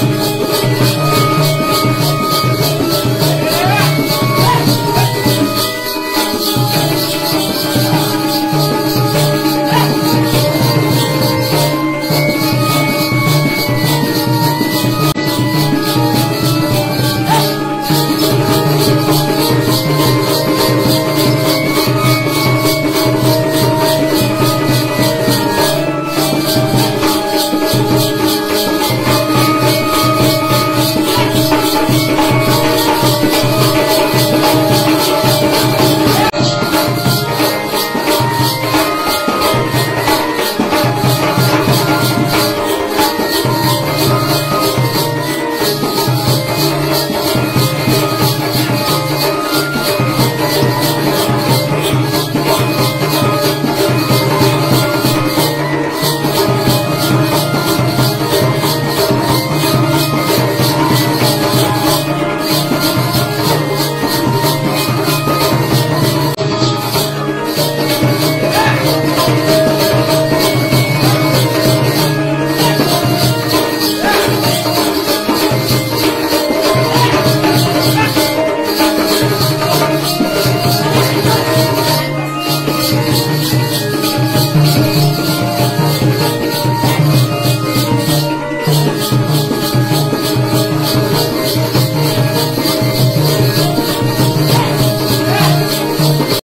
Jesus.